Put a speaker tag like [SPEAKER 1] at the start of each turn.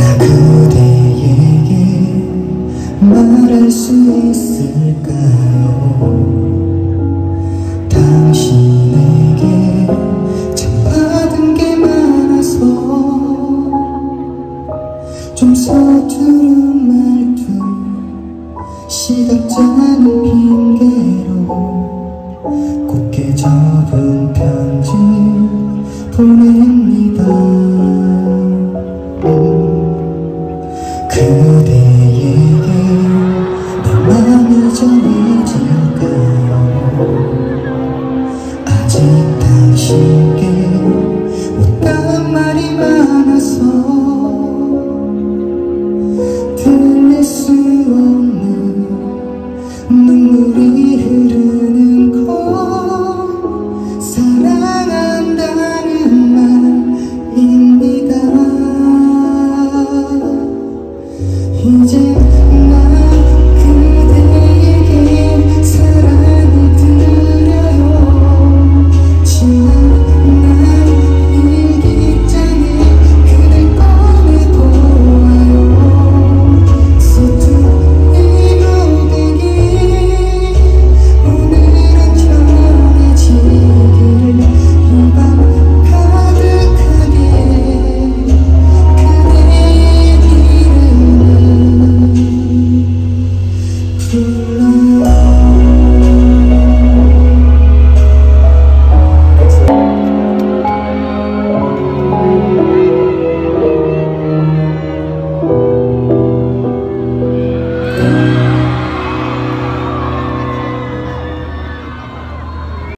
[SPEAKER 1] 나 그대에게 말할 수 있을까요? 당신에게 참 받은 게 많아서 좀 서투른 말투 시덥지 않은 핑계로 곱게 접은 편지 보냅니다. 예전일까요? 아직 당신께 못한 말이 많아서